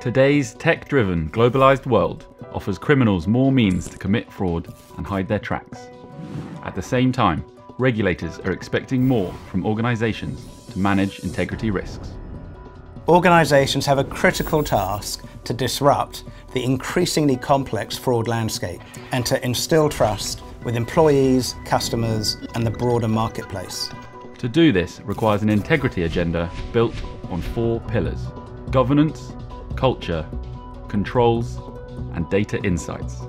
Today's tech driven, globalized world offers criminals more means to commit fraud and hide their tracks. At the same time, regulators are expecting more from organizations to manage integrity risks. Organisations have a critical task to disrupt the increasingly complex fraud landscape and to instill trust with employees, customers and the broader marketplace. To do this requires an integrity agenda built on four pillars governance, culture, controls, and data insights.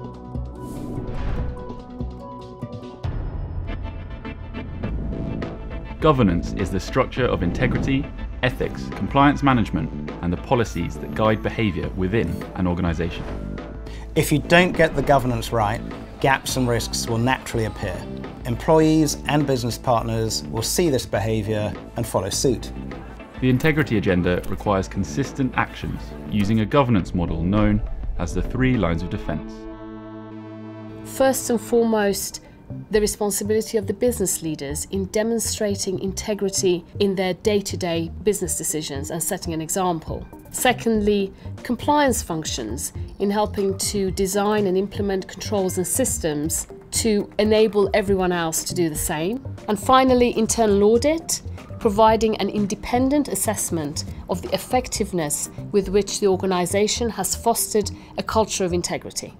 Governance is the structure of integrity, ethics, compliance management, and the policies that guide behaviour within an organisation. If you don't get the governance right, gaps and risks will naturally appear. Employees and business partners will see this behaviour and follow suit. The integrity agenda requires consistent actions using a governance model known as the three lines of defence. First and foremost, the responsibility of the business leaders in demonstrating integrity in their day to day business decisions and setting an example. Secondly, compliance functions in helping to design and implement controls and systems to enable everyone else to do the same. And finally, internal audit providing an independent assessment of the effectiveness with which the organisation has fostered a culture of integrity.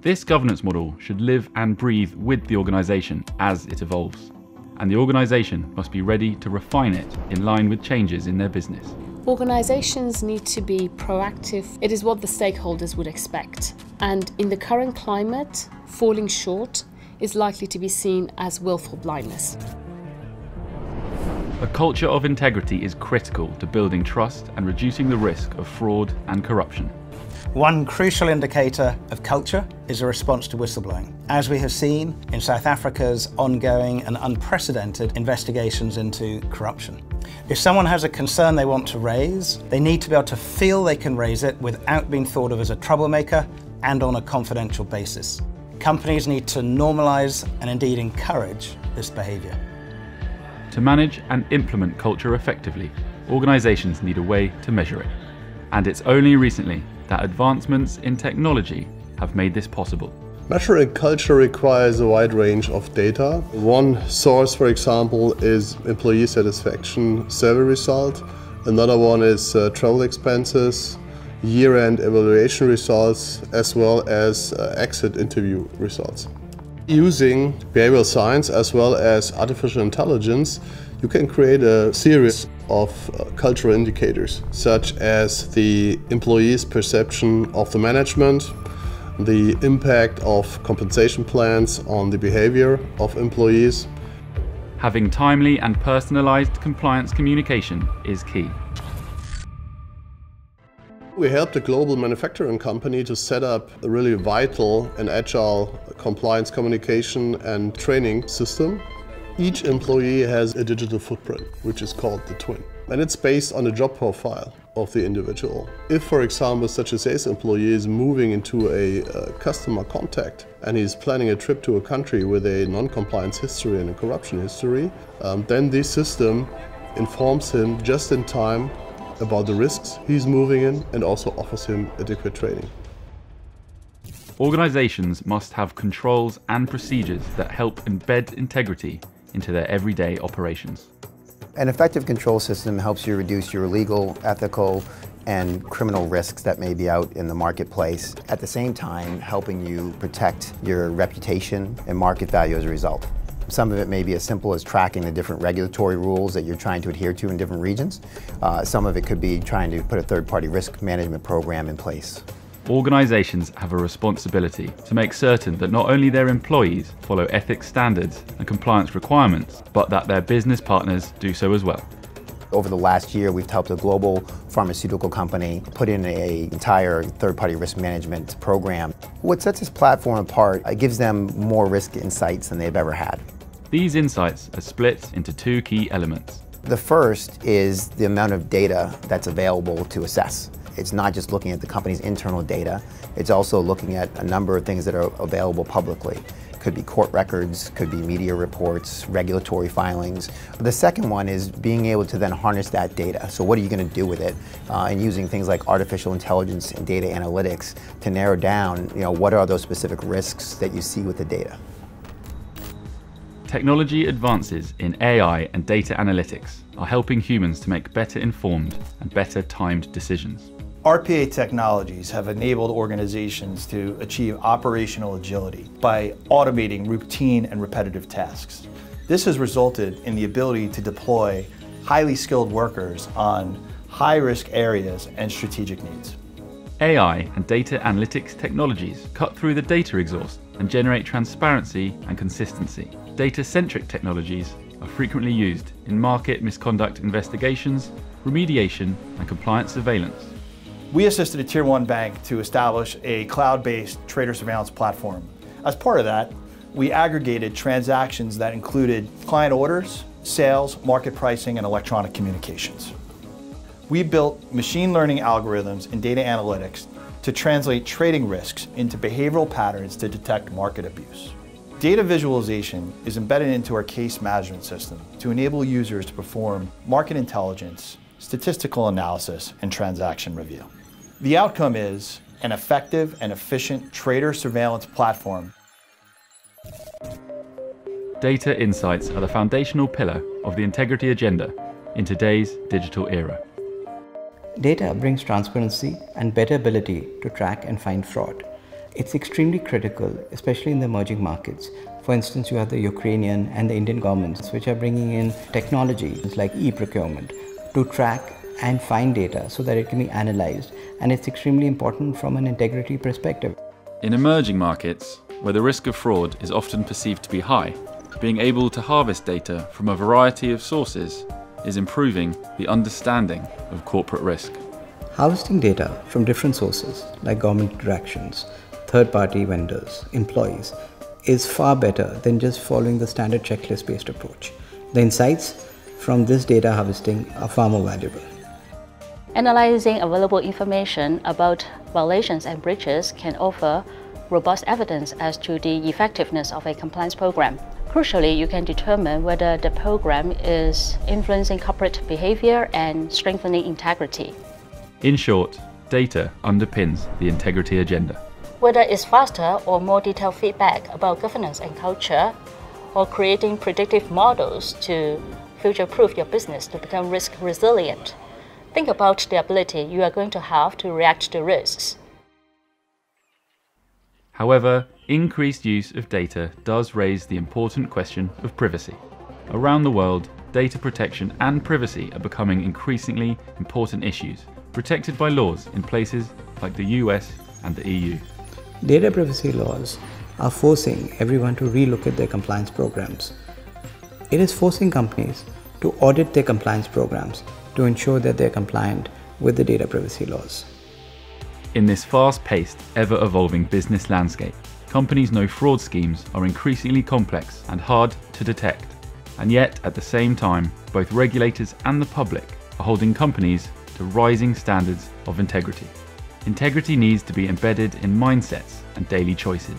This governance model should live and breathe with the organisation as it evolves, and the organisation must be ready to refine it in line with changes in their business. Organisations need to be proactive. It is what the stakeholders would expect. And in the current climate, falling short is likely to be seen as willful blindness. A culture of integrity is critical to building trust and reducing the risk of fraud and corruption. One crucial indicator of culture is a response to whistleblowing, as we have seen in South Africa's ongoing and unprecedented investigations into corruption. If someone has a concern they want to raise, they need to be able to feel they can raise it without being thought of as a troublemaker and on a confidential basis. Companies need to normalise and indeed encourage this behaviour. To manage and implement culture effectively, organisations need a way to measure it. And it's only recently that advancements in technology have made this possible. Measuring culture requires a wide range of data. One source, for example, is employee satisfaction survey result. Another one is uh, travel expenses, year-end evaluation results, as well as uh, exit interview results. Using behavioral science as well as artificial intelligence, you can create a series of uh, cultural indicators, such as the employee's perception of the management, the impact of compensation plans on the behavior of employees. Having timely and personalised compliance communication is key. We helped a global manufacturing company to set up a really vital and agile compliance communication and training system. Each employee has a digital footprint, which is called the twin. And it's based on a job profile of the individual. If, for example, such a sales employee is moving into a, a customer contact and he's planning a trip to a country with a non-compliance history and a corruption history, um, then this system informs him just in time about the risks he's moving in and also offers him adequate training. Organisations must have controls and procedures that help embed integrity into their everyday operations. An effective control system helps you reduce your legal, ethical, and criminal risks that may be out in the marketplace, at the same time helping you protect your reputation and market value as a result. Some of it may be as simple as tracking the different regulatory rules that you're trying to adhere to in different regions. Uh, some of it could be trying to put a third-party risk management program in place. Organisations have a responsibility to make certain that not only their employees follow ethics standards and compliance requirements, but that their business partners do so as well. Over the last year, we've helped a global pharmaceutical company put in an entire third-party risk management program. What sets this platform apart, it gives them more risk insights than they've ever had. These insights are split into two key elements. The first is the amount of data that's available to assess. It's not just looking at the company's internal data, it's also looking at a number of things that are available publicly. Could be court records, could be media reports, regulatory filings. The second one is being able to then harness that data. So what are you going to do with it? Uh, and using things like artificial intelligence and data analytics to narrow down, you know, what are those specific risks that you see with the data. Technology advances in AI and data analytics are helping humans to make better informed and better timed decisions. RPA technologies have enabled organizations to achieve operational agility by automating routine and repetitive tasks. This has resulted in the ability to deploy highly skilled workers on high-risk areas and strategic needs. AI and data analytics technologies cut through the data exhaust and generate transparency and consistency. Data-centric technologies are frequently used in market misconduct investigations, remediation and compliance surveillance. We assisted a tier one bank to establish a cloud-based trader surveillance platform. As part of that, we aggregated transactions that included client orders, sales, market pricing, and electronic communications. We built machine learning algorithms and data analytics to translate trading risks into behavioral patterns to detect market abuse. Data visualization is embedded into our case management system to enable users to perform market intelligence, statistical analysis, and transaction review. The outcome is an effective and efficient trader surveillance platform. Data insights are the foundational pillar of the integrity agenda in today's digital era. Data brings transparency and better ability to track and find fraud. It's extremely critical, especially in the emerging markets. For instance, you have the Ukrainian and the Indian governments, which are bringing in technologies like e-procurement to track and find data so that it can be analyzed. And it's extremely important from an integrity perspective. In emerging markets, where the risk of fraud is often perceived to be high, being able to harvest data from a variety of sources is improving the understanding of corporate risk. Harvesting data from different sources, like government interactions, third party vendors, employees, is far better than just following the standard checklist based approach. The insights from this data harvesting are far more valuable. Analyzing available information about violations and breaches can offer robust evidence as to the effectiveness of a compliance program. Crucially, you can determine whether the program is influencing corporate behavior and strengthening integrity. In short, data underpins the integrity agenda. Whether it's faster or more detailed feedback about governance and culture, or creating predictive models to future proof your business to become risk resilient. Think about the ability you are going to have to react to risks. However, increased use of data does raise the important question of privacy. Around the world, data protection and privacy are becoming increasingly important issues, protected by laws in places like the US and the EU. Data privacy laws are forcing everyone to relook at their compliance programs. It is forcing companies to audit their compliance programs to ensure that they're compliant with the data privacy laws. In this fast paced, ever evolving business landscape, companies know fraud schemes are increasingly complex and hard to detect. And yet, at the same time, both regulators and the public are holding companies to rising standards of integrity. Integrity needs to be embedded in mindsets and daily choices.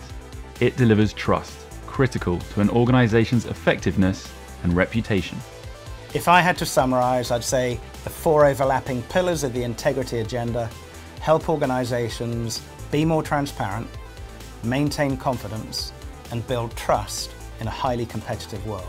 It delivers trust, critical to an organization's effectiveness and reputation. If I had to summarize, I'd say the four overlapping pillars of the integrity agenda help organizations be more transparent, maintain confidence, and build trust in a highly competitive world.